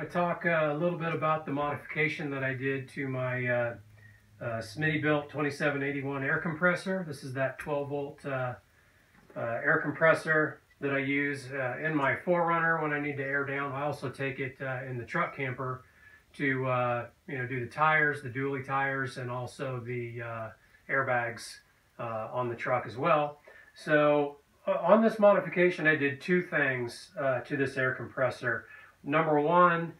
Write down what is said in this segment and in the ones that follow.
going to talk uh, a little bit about the modification that I did to my uh, uh, Smittybilt 2781 air compressor. This is that 12 volt uh, uh, air compressor that I use in my 4Runner when I need to air down. I also take it in the truck camper to you know do the tires, the dually tires, and also the airbags on the truck as well. So on this modification, I did two things to this air compressor number one,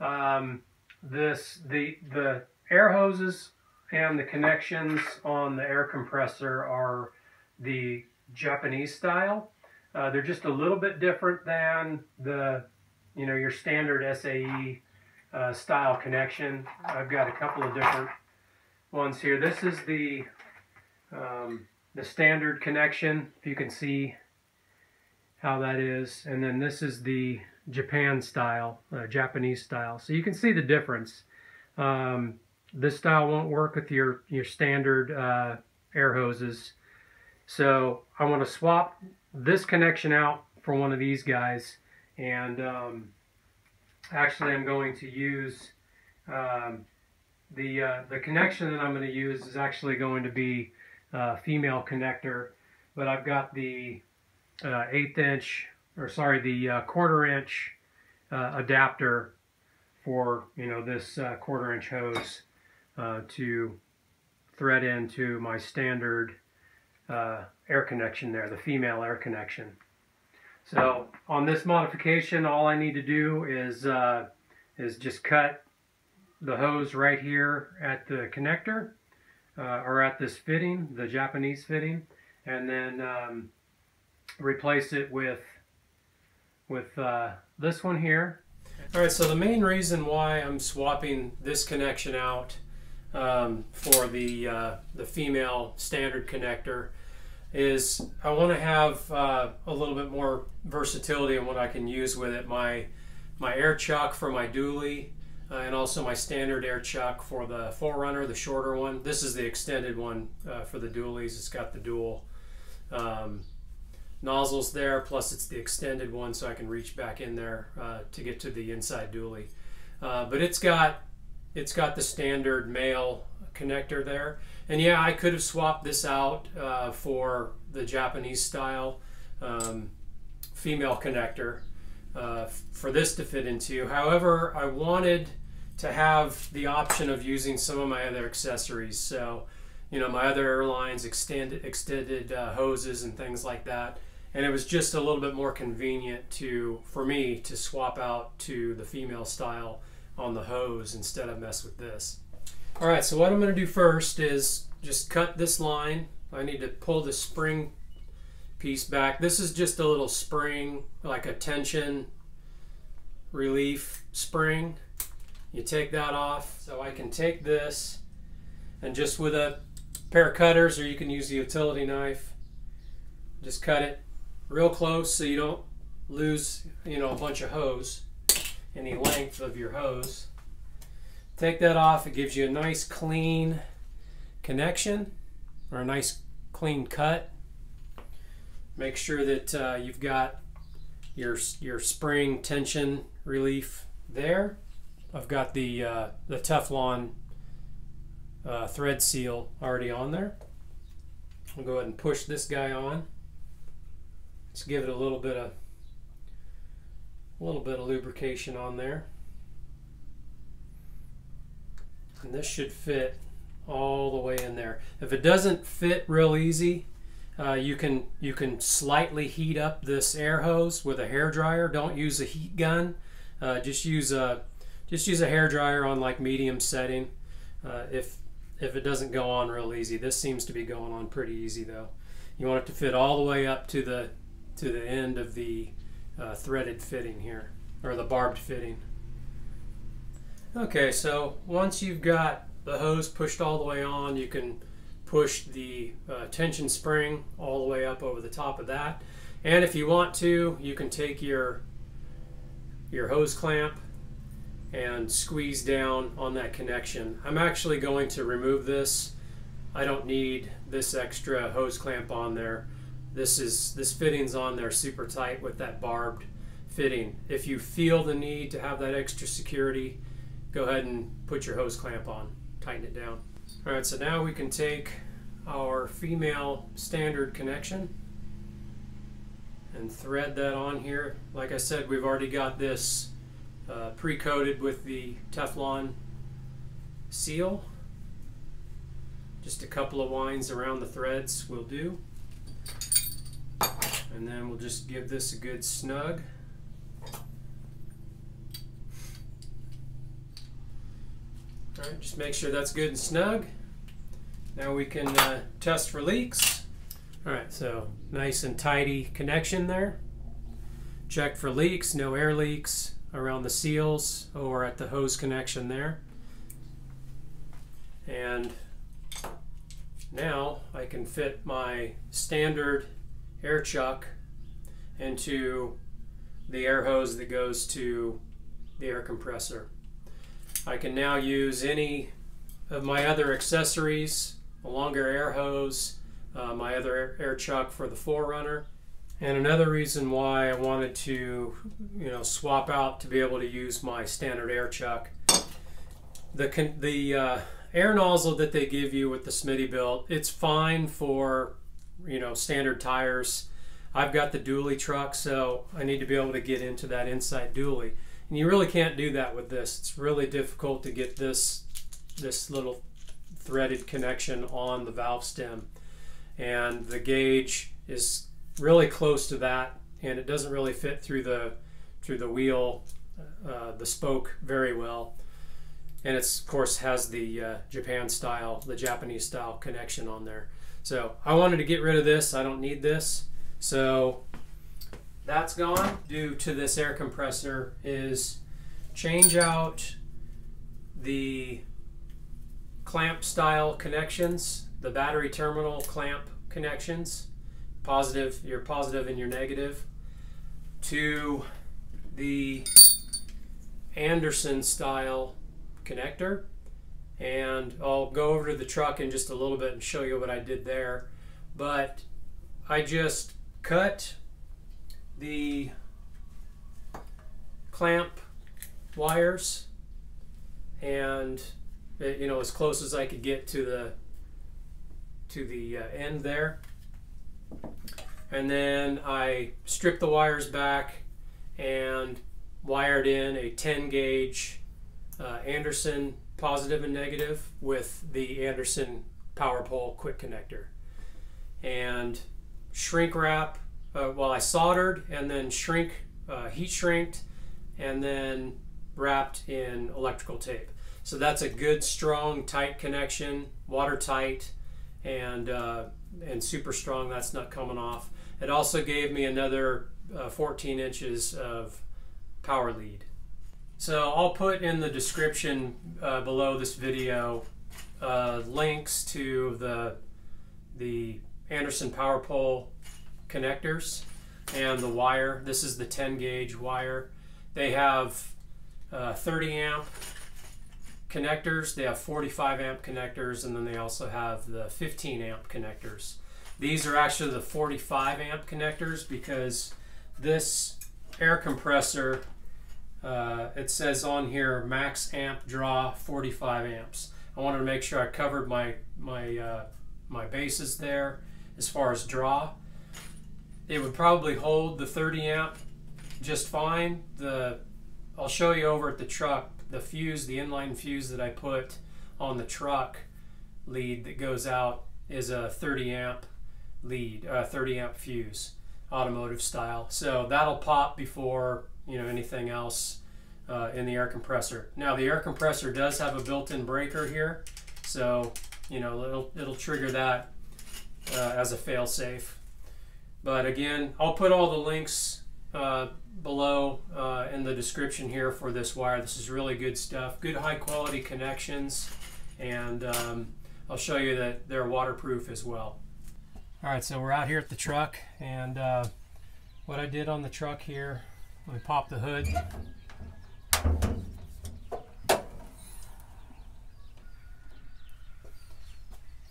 um, this the the air hoses and the connections on the air compressor are the Japanese style. Uh, they're just a little bit different than the you know your standard SAE uh, style connection. I've got a couple of different ones here. This is the um, the standard connection, if you can see how that is, and then this is the Japan style, uh, Japanese style. So you can see the difference. Um, this style won't work with your, your standard uh, air hoses. So I want to swap this connection out for one of these guys. And um, actually I'm going to use um, the, uh, the connection that I'm going to use is actually going to be a female connector. But I've got the uh, eighth inch or sorry, the uh, quarter inch uh, adapter for you know this uh, quarter inch hose uh, to thread into my standard uh, air connection there, the female air connection. So on this modification, all I need to do is uh, is just cut the hose right here at the connector or at this fitting, the Japanese fitting, and then um, replace it with with uh, this one here. All right, so the main reason why I'm swapping this connection out um, for the, uh, the female standard connector is I want to have uh, a little bit more versatility in what I can use with it. My, my air chuck for my dually uh, and also my standard air chuck for the 4Runner, the shorter one. This is the extended one uh, for the dualies. It's got the dual um, nozzles there, plus it's the extended one so I can reach back in there uh, to get to the inside dually. Uh, but it's got it's got the standard male connector there. And yeah, I could have swapped this out uh, for the Japanese style um, female connector uh, for this to fit into. However, I wanted to have the option of using some of my other accessories. So, you know, my other airlines extended extended uh, hoses and things like that and it was just a little bit more convenient to for me to swap out to the female style on the hose instead of mess with this. All right, so what I'm going to do first is just cut this line. I need to pull the spring piece back. This is just a little spring, like a tension relief spring. You take that off, so I can take this and just with a pair of cutters, or you can use the utility knife, just cut it real close so you don't lose, you know, a bunch of hose, any length of your hose. Take that off, it gives you a nice clean connection or a nice clean cut. Make sure that uh, you've got your, your spring tension relief there. I've got the, uh, the Teflon uh, thread seal already on there. I'll go ahead and push this guy on. Let's give it a little bit of a little bit of lubrication on there. And this should fit all the way in there. If it doesn't fit real easy, uh, you can you can slightly heat up this air hose with a hair dryer. Don't use a heat gun. Uh, just use a just use a hair dryer on like medium setting. Uh, if if it doesn't go on real easy, this seems to be going on pretty easy though. You want it to fit all the way up to the to the end of the uh, threaded fitting here, or the barbed fitting. Okay, so once you've got the hose pushed all the way on, you can push the uh, tension spring all the way up over the top of that. And if you want to, you can take your your hose clamp and squeeze down on that connection. I'm actually going to remove this. I don't need this extra hose clamp on there. This is this fitting's on there super tight with that barbed fitting. If you feel the need to have that extra security, go ahead and put your hose clamp on, tighten it down. All right, so now we can take our female standard connection and thread that on here. Like I said, we've already got this uh, pre-coated with the Teflon seal. Just a couple of winds around the threads will do. And then we'll just give this a good snug. Alright, just make sure that's good and snug. Now we can uh, test for leaks. Alright, so nice and tidy connection there. Check for leaks, no air leaks around the seals or at the hose connection there. And now I can fit my standard air chuck into the air hose that goes to the air compressor. I can now use any of my other accessories, a longer air hose, uh, my other air chuck for the 4Runner. And another reason why I wanted to, you know, swap out to be able to use my standard air chuck. The, the uh, air nozzle that they give you with the Smitty Smittybilt, it's fine for, you know, standard tires. I've got the dually truck, so I need to be able to get into that inside dually. And you really can't do that with this. It's really difficult to get this, this little threaded connection on the valve stem. And the gauge is really close to that and it doesn't really fit through the through the wheel uh, the spoke very well and it's of course has the uh, Japan style the Japanese style connection on there so I wanted to get rid of this I don't need this so that's gone due to this air compressor is change out the clamp style connections the battery terminal clamp connections positive, your positive and your negative, to the Anderson style connector. And I'll go over to the truck in just a little bit and show you what I did there. But I just cut the clamp wires and you know as close as I could get to the to the uh, end there and then I stripped the wires back and wired in a 10 gauge uh, Anderson positive and negative with the Anderson power pole quick connector. And shrink wrap, uh, well, I soldered and then shrink, uh, heat shrinked, and then wrapped in electrical tape. So that's a good, strong, tight connection, watertight, and uh, and super strong. That's not coming off. It also gave me another uh, 14 inches of power lead. So I'll put in the description uh, below this video uh, links to the the Anderson power pole connectors and the wire. This is the 10 gauge wire. They have uh, 30 amp connectors. They have 45 amp connectors, and then they also have the 15 amp connectors. These are actually the 45 amp connectors because this air compressor, uh, it says on here max amp draw 45 amps. I wanted to make sure I covered my my uh, my bases there as far as draw. It would probably hold the 30 amp just fine. The I'll show you over at the truck the fuse, the inline fuse that I put on the truck lead that goes out is a 30 amp lead, uh, 30 amp fuse, automotive style. So that'll pop before you know anything else uh, in the air compressor. Now the air compressor does have a built-in breaker here, so you know it'll it'll trigger that uh, as a fail-safe. But again, I'll put all the links uh, below uh, in the description here for this wire. This is really good stuff. Good high quality connections and um, I'll show you that they're waterproof as well. All right, so we're out here at the truck and uh, what I did on the truck here, let me pop the hood.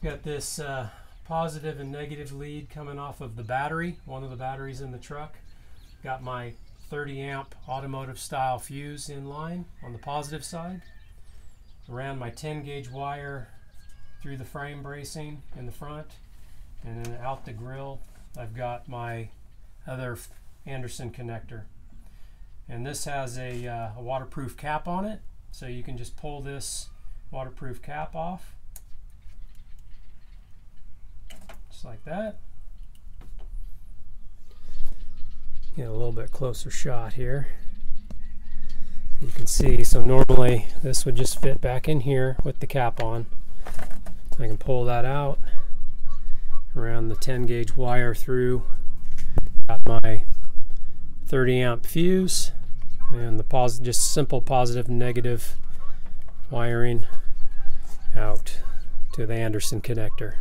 Got this uh, positive and negative lead coming off of the battery, one of the batteries in the truck. Got my 30 amp automotive style fuse in line on the positive side. Around my 10 gauge wire through the frame bracing in the front and then out the grill I've got my other Anderson connector and this has a, uh, a waterproof cap on it. So you can just pull this waterproof cap off. Just like that. Get a little bit closer shot here. You can see so normally this would just fit back in here with the cap on. I can pull that out around the 10 gauge wire through. Got my 30 amp fuse and the positive just simple positive negative wiring out to the Anderson connector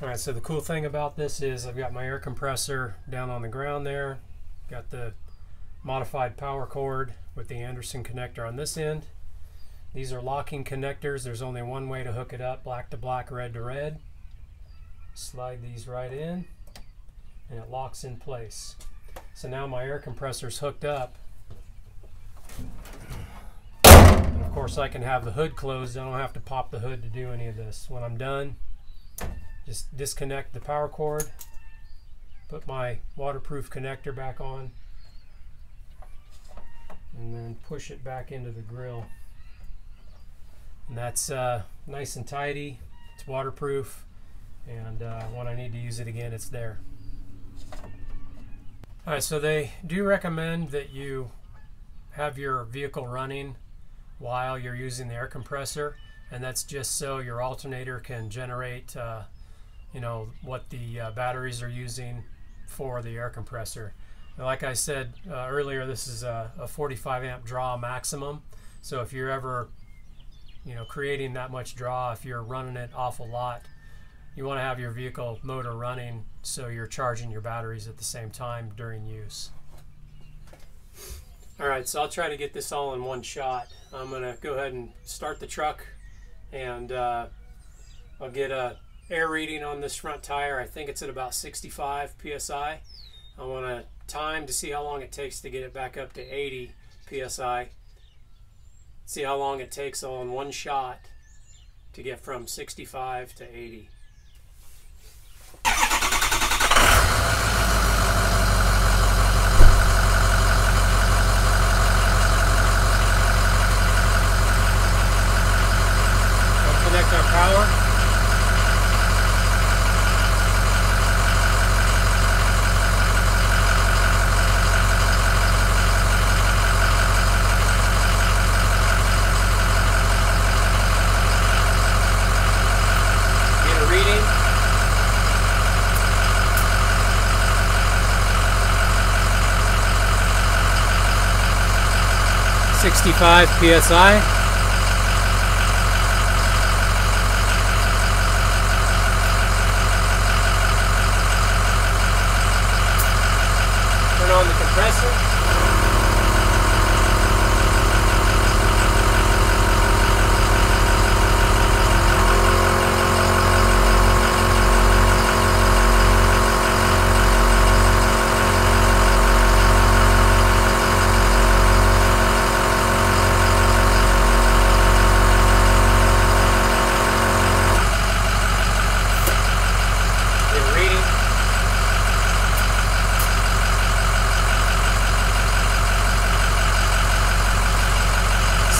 all right so the cool thing about this is I've got my air compressor down on the ground there got the modified power cord with the Anderson connector on this end these are locking connectors. There's only one way to hook it up, black to black, red to red. Slide these right in and it locks in place. So now my air compressor is hooked up. And of course I can have the hood closed. I don't have to pop the hood to do any of this. When I'm done, just disconnect the power cord, put my waterproof connector back on, and then push it back into the grill. And that's uh, nice and tidy. It's waterproof. And uh, when I need to use it again, it's there. All right, so they do recommend that you have your vehicle running while you're using the air compressor. And that's just so your alternator can generate, uh, you know, what the uh, batteries are using for the air compressor. Like I said uh, earlier, this is a, a 45 amp draw maximum. So if you're ever you know creating that much draw if you're running it awful lot you want to have your vehicle motor running so you're charging your batteries at the same time during use. All right so I'll try to get this all in one shot. I'm gonna go ahead and start the truck and uh, I'll get a air reading on this front tire. I think it's at about 65 psi I. Want to time to see how long it takes to get it back up to 80 psi see how long it takes all in one shot to get from 65 to 80. 65 psi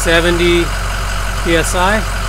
Seventy psi.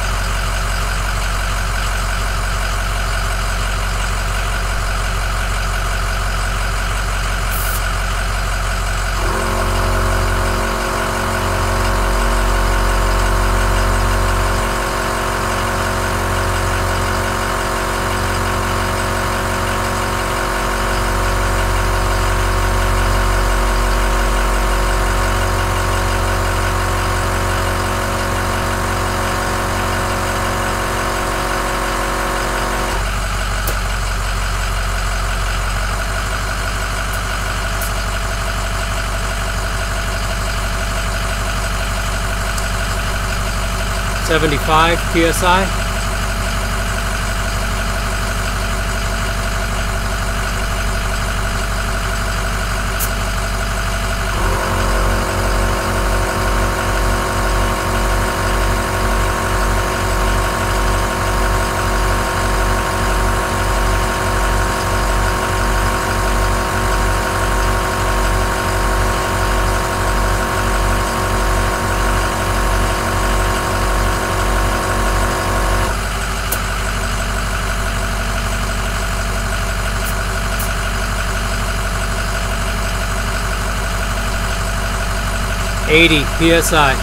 75 psi. 80 psi.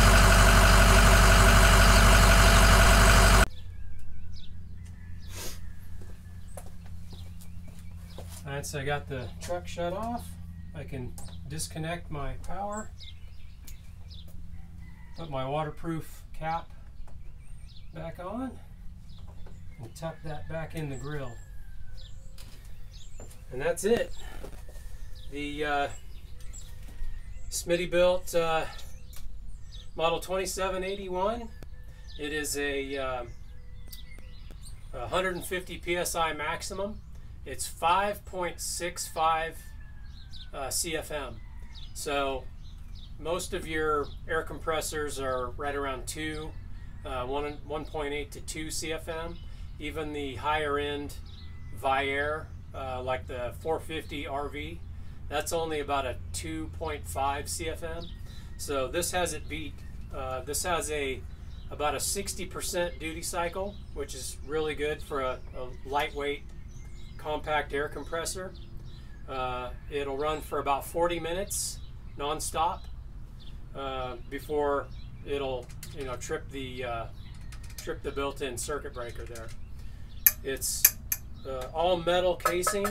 Alright, so I got the truck shut off. I can disconnect my power, put my waterproof cap back on, and tuck that back in the grill. And that's it. The uh, Smittybilt uh, model 2781. It is a uh, 150 psi maximum. It's 5.65 uh, CFM. So most of your air compressors are right around 2, uh, 1, 1.8 to 2 CFM. Even the higher end Viair, uh, like the 450 RV, that's only about a 2.5 CFM. So this has it beat. Uh, this has a about a 60% duty cycle, which is really good for a, a lightweight compact air compressor. Uh, it'll run for about 40 minutes non-stop uh, before it'll you know trip the uh, trip the built-in circuit breaker there. It's uh, all metal casing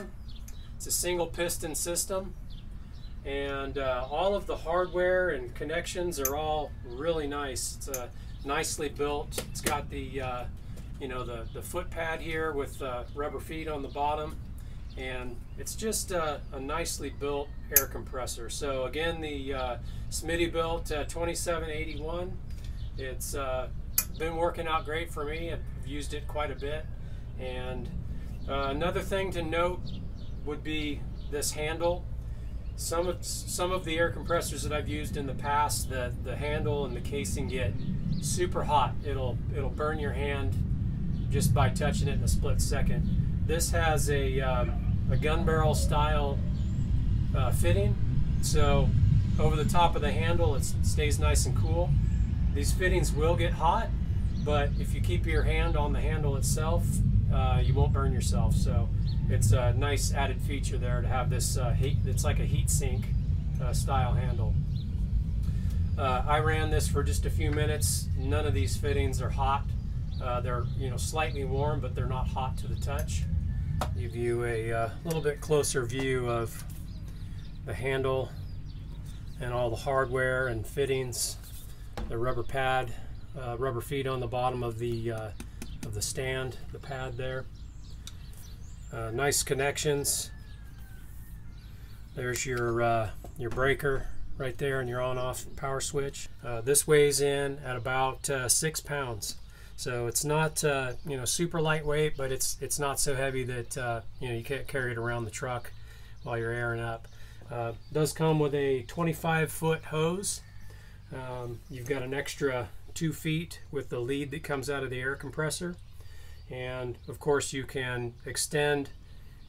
it's a single piston system and uh, all of the hardware and connections are all really nice. It's uh, nicely built. It's got the uh, you know the, the foot pad here with uh, rubber feet on the bottom and it's just uh, a nicely built air compressor. So again the uh, Smittybilt 2781 it's been working out great for me. I've used it quite a bit and another thing to note would be this handle. Some of some of the air compressors that I've used in the past, the the handle and the casing get super hot. It'll it'll burn your hand just by touching it in a split second. This has a um, a gun barrel style uh, fitting, so over the top of the handle it stays nice and cool. These fittings will get hot, but if you keep your hand on the handle itself, uh, you won't burn yourself. So it's a nice added feature there to have this uh, heat. It's like a heat sink uh, style handle. Uh, I ran this for just a few minutes. None of these fittings are hot. Uh, they're you know slightly warm, but they're not hot to the touch. Give you a uh, little bit closer view of the handle and all the hardware and fittings. The rubber pad, uh, rubber feet on the bottom of the of the stand, the pad there. Uh, nice connections. There's your uh, your breaker right there and your on-off power switch. Uh, this weighs in at about uh, six pounds, so it's not uh, you know super lightweight, but it's it's not so heavy that uh, you know you can't carry it around the truck while you're airing up. does come with a 25 foot hose. Um, you've got an extra two feet with the lead that comes out of the air compressor and of course you can extend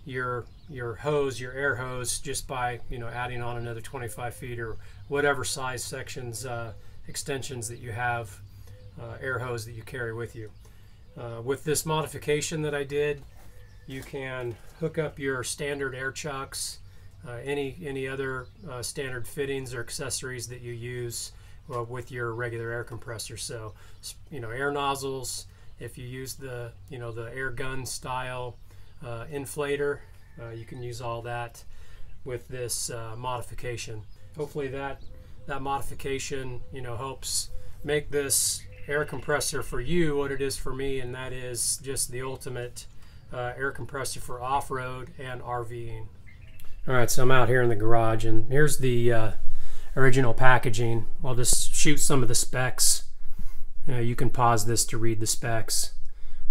your your hose your air hose just by you know adding on another 25 feet or whatever size sections uh, extensions that you have uh, air hose that you carry with you. Uh, with this modification that I did you can hook up your standard air chucks uh, any any other uh, standard fittings or accessories that you use uh, with your regular air compressor. So you know air nozzles if you use the, you know, the air gun style uh, inflator, uh, you can use all that with this uh, modification. Hopefully that that modification, you know, helps make this air compressor for you what it is for me, and that is just the ultimate uh, air compressor for off-road and RVing. All right, so I'm out here in the garage, and here's the uh, original packaging. I'll just shoot some of the specs uh, you can pause this to read the specs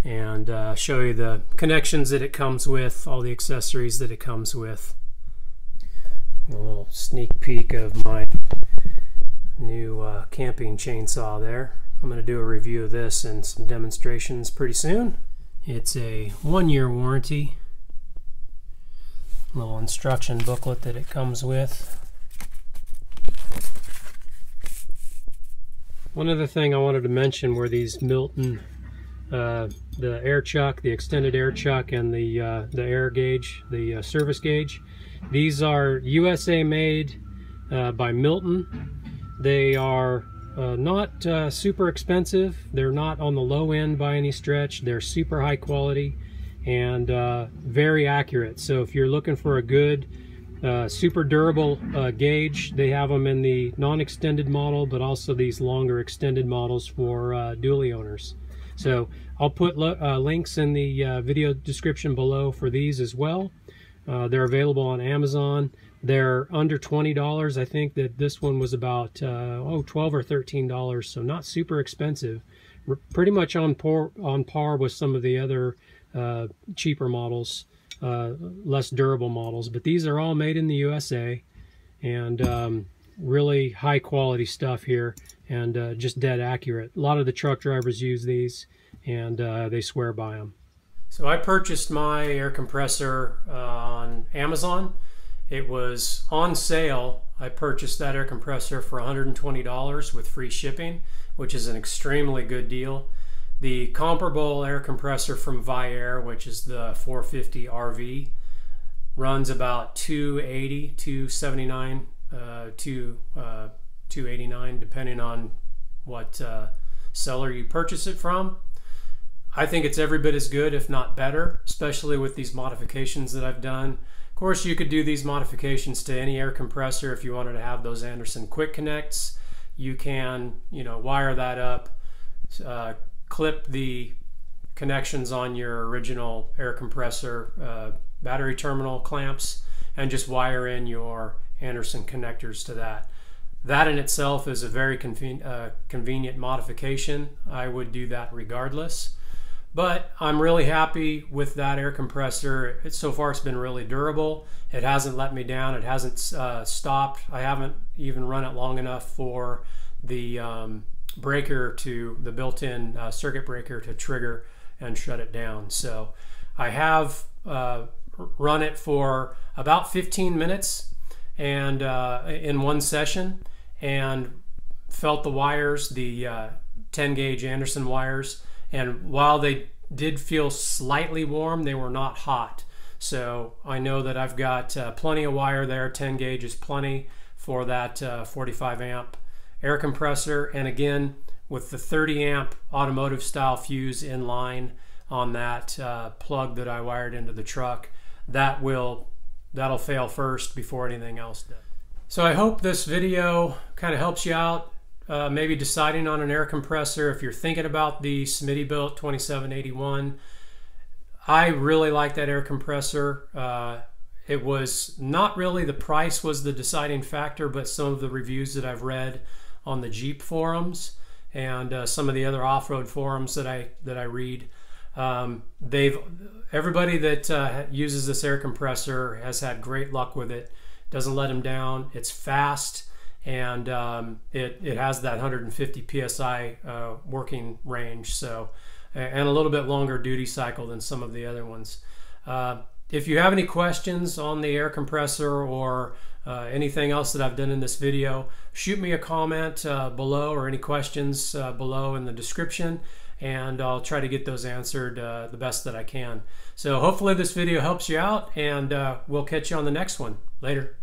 and uh, show you the connections that it comes with, all the accessories that it comes with. A little sneak peek of my new uh, camping chainsaw there. I'm going to do a review of this and some demonstrations pretty soon. It's a one-year warranty. Little instruction booklet that it comes with. One other thing I wanted to mention were these Milton, uh, the air chuck, the extended air chuck, and the uh, the air gauge, the uh, service gauge. These are USA made uh, by Milton. They are uh, not uh, super expensive. They're not on the low end by any stretch. They're super high quality and very accurate. So if you're looking for a good, uh, super durable uh, gauge, they have them in the non-extended model, but also these longer extended models for uh, dually owners. So I'll put links in the video description below for these as well. they're available on Amazon. They're under $20. I think that this one was about, uh, oh, 12 or $13, so not super expensive. We're pretty much on par, on par with some of the other uh, cheaper models, uh, less durable models. But these are all made in the USA and um, really high quality stuff here and uh, just dead accurate. A lot of the truck drivers use these and uh, they swear by them. So I purchased my air compressor uh, on Amazon. It was on sale. I purchased that air compressor for $120 with free shipping, which is an extremely good deal. The comparable air compressor from Viair, which is the 450 RV, runs about 280, 279, uh, to uh, 289, depending on what uh, seller you purchase it from. I think it's every bit as good, if not better, especially with these modifications that I've done Of course, you could do these modifications to any air compressor if you wanted to have those Anderson quick connects. You can, you know, wire that up, uh, clip the connections on your original air compressor uh, battery terminal clamps, and just wire in your Anderson connectors to that. That in itself is a very conven uh, convenient modification. I would do that regardless. But I'm really happy with that air compressor. It, so far, it's been really durable. It hasn't let me down. It hasn't uh, stopped. I haven't even run it long enough for the um, breaker to the built-in uh, circuit breaker to trigger and shut it down. So I have uh, run it for about 15 minutes and uh, in one session and felt the wires, the uh, 10 gauge Anderson wires and while they did feel slightly warm, they were not hot. So I know that I've got uh, plenty of wire there. 10 gauge is plenty for that uh, 45 amp air compressor. And again, with the 30 amp automotive style fuse in line on that uh, plug that I wired into the truck, that will that'll fail first before anything else does. So I hope this video kind of helps you out uh, maybe deciding on an air compressor if you're thinking about the Smitty Smittybilt 2781. I really like that air compressor. Uh, it was not really the price was the deciding factor, but some of the reviews that I've read on the Jeep forums and uh, some of the other off-road forums that I that I read. Um, they've everybody that uh, uses this air compressor has had great luck with it. Doesn't let them down. It's fast and um, it, it has that 150 psi uh, working range so and a little bit longer duty cycle than some of the other ones uh, if you have any questions on the air compressor or uh, anything else that I've done in this video shoot me a comment uh, below or any questions uh, below in the description and I'll try to get those answered uh, the best that I can. So hopefully this video helps you out and we'll catch you on the next one. Later